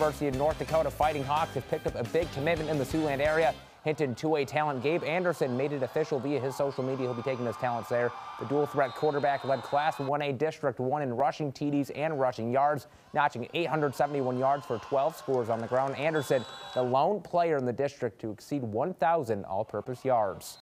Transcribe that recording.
University of North Dakota Fighting Hawks have picked up a big commitment in the Siouxland area. Hinton two-way talent Gabe Anderson made it official via his social media. He'll be taking his talents there. The dual threat quarterback led Class 1A District 1 in rushing TDs and rushing yards, notching 871 yards for 12 scores on the ground. Anderson, the lone player in the district to exceed 1,000 all-purpose yards.